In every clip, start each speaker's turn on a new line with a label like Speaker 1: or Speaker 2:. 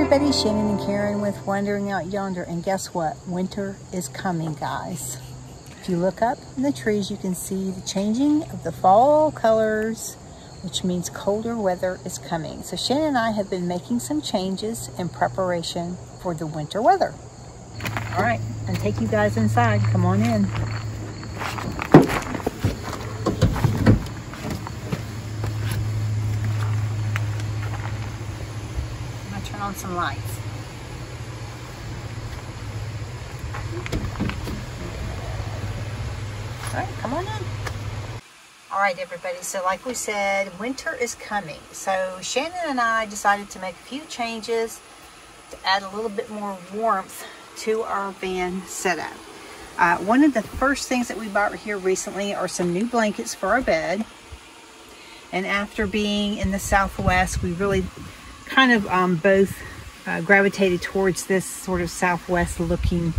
Speaker 1: Everybody, Shannon and Karen with Wandering Out Yonder and guess what? Winter is coming guys. If you look up in the trees you can see the changing of the fall colors which means colder weather is coming. So Shannon and I have been making some changes in preparation for the winter weather. All right, and take you guys inside. Come on in. On some lights. All right, come on in. All right, everybody, so like we said, winter is coming. So Shannon and I decided to make a few changes to add a little bit more warmth to our van setup. Uh, one of the first things that we bought here recently are some new blankets for our bed. And after being in the Southwest, we really kind of um, both uh, gravitated towards this sort of Southwest looking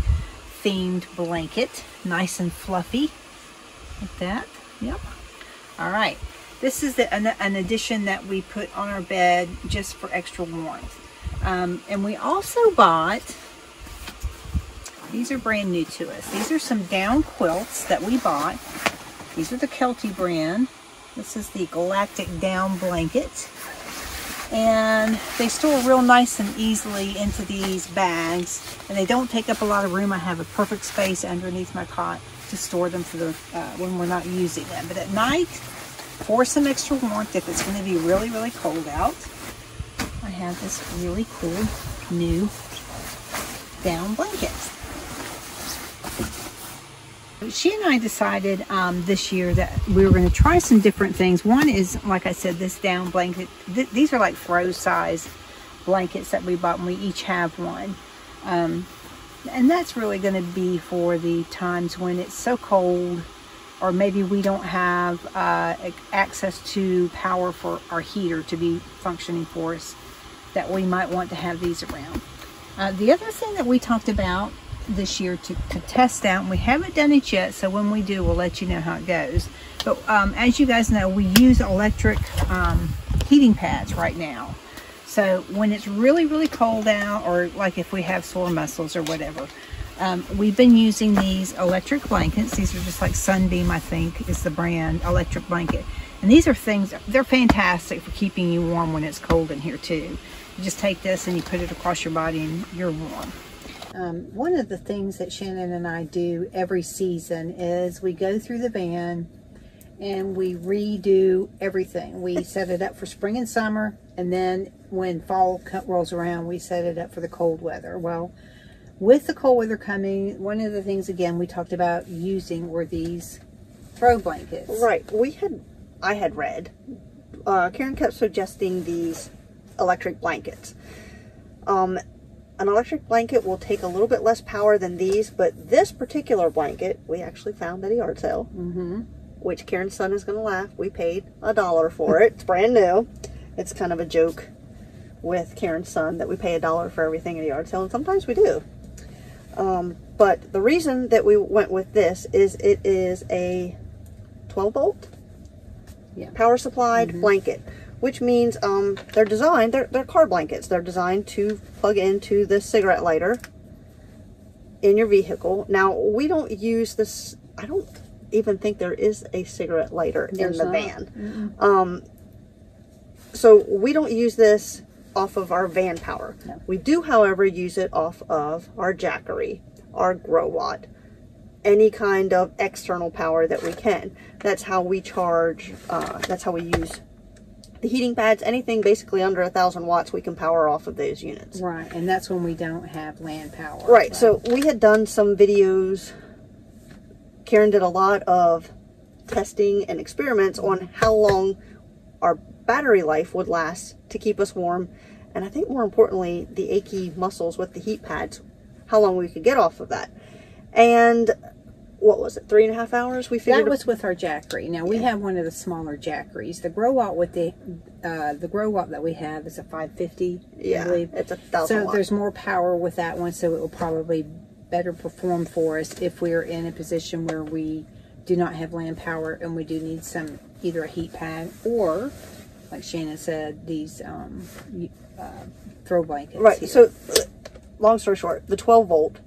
Speaker 1: themed blanket. Nice and fluffy, like that, yep. All right, this is the, an, an addition that we put on our bed just for extra warmth. Um, and we also bought, these are brand new to us. These are some down quilts that we bought. These are the Kelty brand. This is the Galactic Down Blanket. And they store real nice and easily into these bags. And they don't take up a lot of room. I have a perfect space underneath my cot to store them for the uh, when we're not using them. But at night, for some extra warmth, if it's going to be really, really cold out, I have this really cool new down blanket. She and I decided um, this year that we were going to try some different things. One is, like I said, this down blanket. Th these are like throw size blankets that we bought, and we each have one. Um, and that's really going to be for the times when it's so cold or maybe we don't have uh, access to power for our heater to be functioning for us that we might want to have these around. Uh, the other thing that we talked about this year to, to, test out, and we haven't done it yet, so when we do, we'll let you know how it goes. But um, as you guys know, we use electric um, heating pads right now. So when it's really, really cold out, or like if we have sore muscles or whatever, um, we've been using these electric blankets. These are just like Sunbeam, I think, is the brand, electric blanket. And these are things, they're fantastic for keeping you warm when it's cold in here too. You just take this and you put it across your body and you're warm. Um, one of the things that Shannon and I do every season is we go through the van and we redo everything. We set it up for spring and summer, and then when fall rolls around, we set it up for the cold weather. Well, with the cold weather coming, one of the things, again, we talked about using were these throw blankets.
Speaker 2: Right. We had, I had read, uh, Karen kept suggesting these electric blankets. Um, an electric blanket will take a little bit less power than these, but this particular blanket, we actually found at a yard sale.
Speaker 1: Mm -hmm
Speaker 2: which Karen's son is going to laugh. We paid a dollar for it. It's brand new. It's kind of a joke with Karen's son that we pay a dollar for everything at a yard sale, and sometimes we do. Um, but the reason that we went with this is it is a 12 volt
Speaker 1: yeah.
Speaker 2: power supplied mm -hmm. blanket, which means um, they're designed, they're, they're car blankets. They're designed to plug into the cigarette lighter in your vehicle. Now, we don't use this, I don't even think there is a cigarette lighter There's in the not. van. Mm -mm. Um, so we don't use this off of our van power. No. We do, however, use it off of our Jackery, our Growatt, any kind of external power that we can. That's how we charge, uh, that's how we use the heating pads, anything basically under a thousand watts, we can power off of those units.
Speaker 1: Right, and that's when we don't have land power.
Speaker 2: Right, right. so we had done some videos Karen did a lot of testing and experiments on how long our battery life would last to keep us warm. And I think more importantly, the achy muscles with the heat pads, how long we could get off of that. And what was it, three and a half hours? We
Speaker 1: figured that was with our Jackery. Now we yeah. have one of the smaller Jackeries. The Growatt with the uh, the Growatt that we have is a 550.
Speaker 2: Yeah,
Speaker 1: I believe.
Speaker 2: it's a thousand.
Speaker 1: So watt. there's more power with that one, so it will probably better perform for us if we're in a position where we do not have land power and we do need some either a heat pad or like Shannon said these um, uh, throw blankets.
Speaker 2: Right.
Speaker 1: here.
Speaker 2: So, long story short, the 12 volt,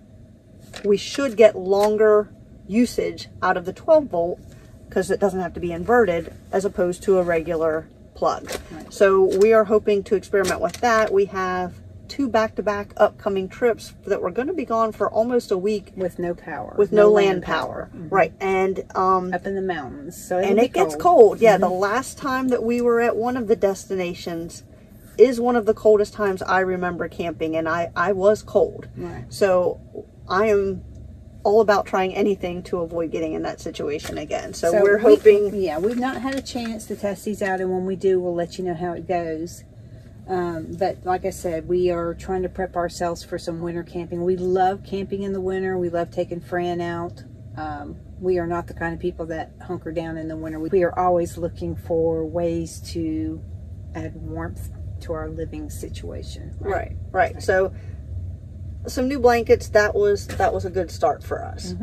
Speaker 2: we should get longer usage out of the 12 volt because it doesn't have to be inverted as opposed to a regular plug.
Speaker 1: Right.
Speaker 2: So we are hoping to experiment with that. We have two back-to-back upcoming trips that we're going to be gone for almost a week
Speaker 1: with no power,
Speaker 2: with no, land, power. Right. And um
Speaker 1: up in the mountains. So
Speaker 2: and it gets cold. Yeah, the
Speaker 1: Mm-hmm.
Speaker 2: last time that we were at one of the destinations is one of the coldest times I remember camping, and I I was cold.
Speaker 1: Right.
Speaker 2: So I am all about trying anything to avoid getting in that situation again. So, we're
Speaker 1: we-
Speaker 2: hoping.
Speaker 1: yeah, we've not had a chance to test these out, and when we do, we'll let you know how it goes. Um, but like I said, we are trying to prep ourselves for some winter camping. We love camping in the winter. We love taking Fran out. Um, we are not the kind of people that hunker down in the winter. We are always looking for ways to add warmth to our living situation.
Speaker 2: Right, right. So some new blankets. That was that was a good start for us.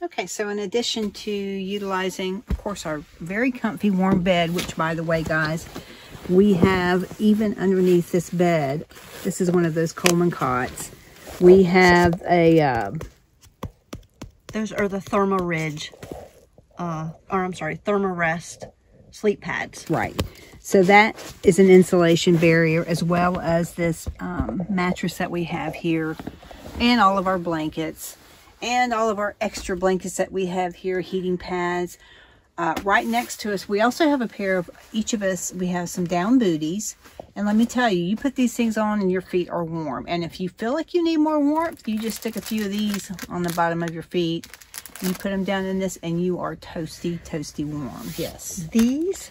Speaker 1: Okay, so in addition to utilizing, of course, our very comfy warm bed, which by the way, guys, we have even underneath this bed, this is one of those Coleman cots, we have a, uh,
Speaker 2: Those are the Therma Ridge, uh, or I'm sorry, Thermarest sleep pads.
Speaker 1: right. So that is an insulation barrier as well as this um, mattress that we have here and all of our blankets and all of our extra blankets that we have here, heating pads. Uh, right next to us, we also have a pair of, each of us, we have some down booties. And let me tell you, you put these things on and your feet are warm. And if you feel like you need more warmth, you just stick a few of these on the bottom of your feet. You put them down in this and you are toasty, toasty warm. Yes.
Speaker 2: These,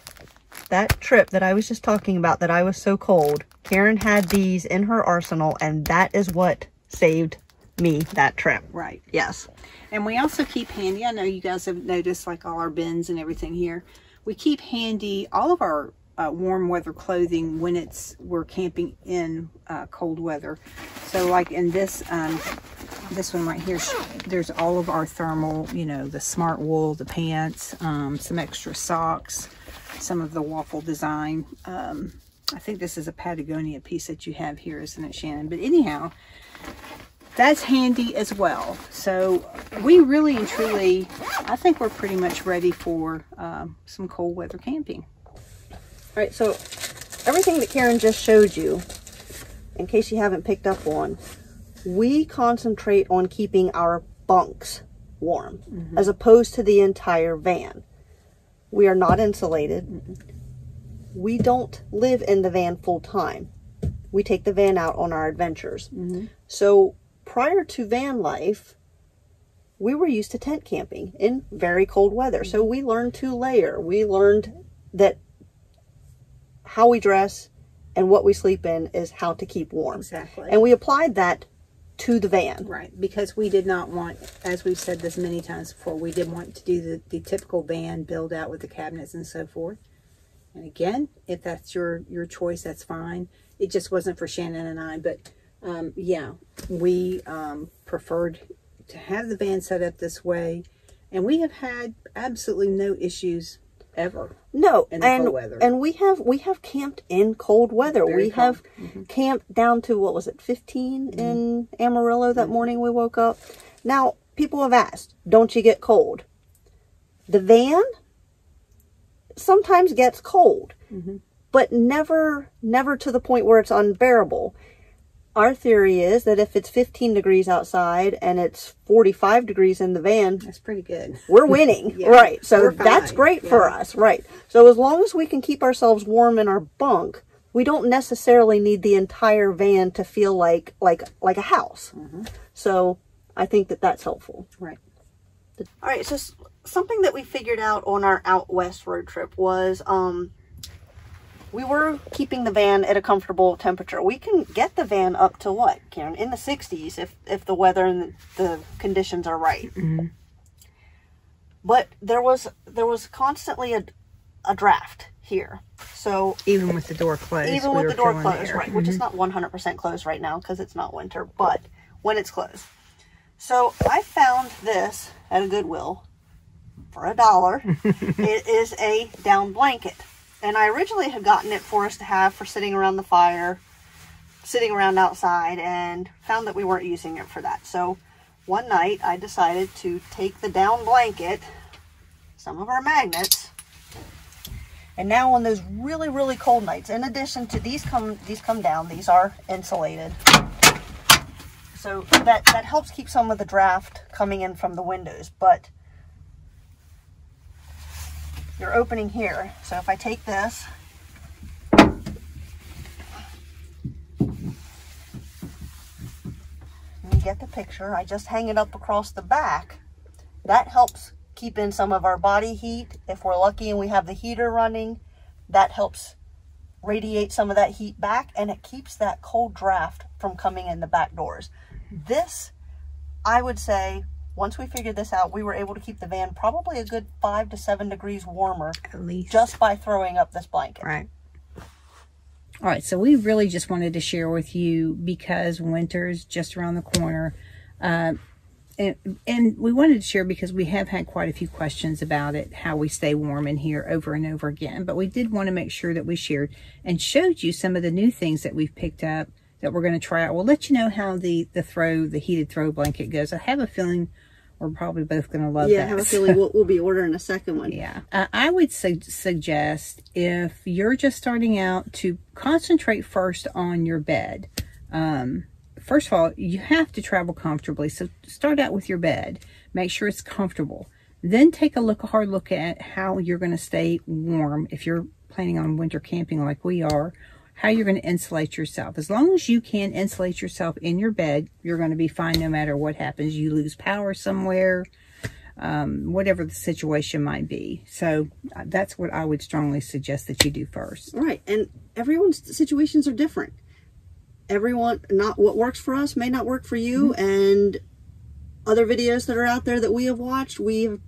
Speaker 2: that trip that I was just talking about, that I was so cold, Karen had these in her arsenal, and that is what saved me that trip.
Speaker 1: Right.
Speaker 2: Yes.
Speaker 1: And we also keep handy, I know you guys have noticed like all our bins and everything here. We keep handy all of our uh, warm weather clothing when it's we're camping in uh, cold weather. So like in this um, this one right here, there's all of our thermal, you know, the smart wool, the pants, um, some extra socks, some of the waffle design. Um, I think this is a Patagonia piece that you have here, isn't it, Shannon? But anyhow, that's handy as well. So we really and truly, I think we're pretty much ready for um, some cold weather camping.
Speaker 2: All right, so everything that Karen just showed you, in case you haven't picked up on, we concentrate on keeping our bunks warm mm-hmm. as opposed to the entire van. We are not insulated. Mm-hmm. We don't live in the van full time. We take the van out on our adventures. Mm-hmm. So prior to van life, we were used to tent camping in very cold weather. So we learned to layer. We learned that how we dress and what we sleep in is how to keep warm.
Speaker 1: Exactly.
Speaker 2: And we applied that to the van.
Speaker 1: Right, because we did not want, as we've said this many times before, we didn't want to do the, the typical van build out with the cabinets and so forth. And again, if that's your your choice, that's fine. It just wasn't for Shannon and I, but um, yeah, we um, preferred to have the van set up this way, and we have had absolutely no issues ever.
Speaker 2: No,
Speaker 1: In the
Speaker 2: and
Speaker 1: cold weather.
Speaker 2: and we have we have camped in cold weather.
Speaker 1: Very
Speaker 2: we
Speaker 1: cold.
Speaker 2: have mm-hmm. camped down to what was it, 15 mm-hmm. in Amarillo that mm-hmm. morning we woke up. Now, people have asked, don't you get cold? The van sometimes gets cold, but never never to the point where it's unbearable. Our theory is that if it's 15 degrees outside and it's 45 degrees in the van,
Speaker 1: That's pretty good.
Speaker 2: we're winning.
Speaker 1: Yeah,
Speaker 2: right. So that's great for us. Right. So as long as we can keep ourselves warm in our bunk, we don't necessarily need the entire van to feel like like like a house.
Speaker 1: Mm-hmm.
Speaker 2: So I think that that's helpful.
Speaker 1: Right.
Speaker 2: All right. So something that we figured out on our out west road trip was um we were keeping the van at a comfortable temperature. We can get the van up to what, Karen? In the 60s if if the weather and the conditions are right. Mm-hmm. But there was there was constantly a a draft here. So
Speaker 1: Even with the door closed.
Speaker 2: even
Speaker 1: we
Speaker 2: with the door closed, right, which is mm-hmm. not 100% closed right now because it's not winter, but when it's closed. So I found this at a Goodwill for a dollar. it is a down blanket. And I originally had gotten it for us to have for sitting around the fire, sitting around outside, and found that we weren't using it for that. So one night I decided to take the down blanket, some of our magnets, and now on those really, really cold nights, in addition to these come these come down, these are insulated. So that, that helps keep some of the draft coming in from the windows. But you're opening here. So if I take this, you get the picture. I just hang it up across the back. That helps keep in some of our body heat. If we're lucky and we have the heater running, that helps radiate some of that heat back and it keeps that cold draft from coming in the back doors. This, I would say, once we figured this out, we were able to keep the van probably a good five to seven degrees warmer
Speaker 1: At least.
Speaker 2: just by throwing up this blanket.
Speaker 1: Right. All right, so we really just wanted to share with you because winter's just around the corner. Uh, and, and we wanted to share because we have had quite a few questions about it, how we stay warm in here over and over again. But we did want to make sure that we shared and showed you some of the new things that we've picked up that we're going to try out. We'll let you know how the, the throw, the heated throw blanket goes. I have a feeling we're probably both going to love that.
Speaker 2: Yeah, I have a feeling we'll, we'll be ordering a second one.
Speaker 1: Yeah. Uh, I would su- suggest if you're just starting out to concentrate first on your bed. Um, first of all, you have to travel comfortably. So start out with your bed. Make sure it's comfortable. Then take a look, a hard look at how you're going to stay warm if you're planning on winter camping like we are. How you're going to insulate yourself. As long as you can insulate yourself in your bed, you're going to be fine no matter what happens. You lose power somewhere, um, whatever the situation might be. So uh, that's what I would strongly suggest that you do first.
Speaker 2: Right. And everyone's situations are different. Everyone, not what works for us may not work for you.
Speaker 1: Mm-hmm.
Speaker 2: And other videos that are out there that we have watched, we have,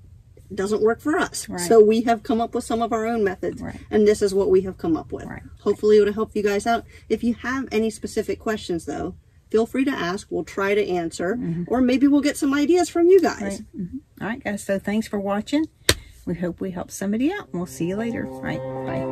Speaker 2: doesn't work for us.
Speaker 1: Right.
Speaker 2: So we have come up with some of our own methods.
Speaker 1: Right.
Speaker 2: And this is what we have come up with.
Speaker 1: Right.
Speaker 2: Hopefully it'll help you guys out. If you have any specific questions though, feel free to ask. We'll try to answer. Or maybe we'll get some ideas from you guys.
Speaker 1: Right. Mhm. All right, guys. So thanks for watching. We hope we helped somebody out. We'll see you later. All right. Bye.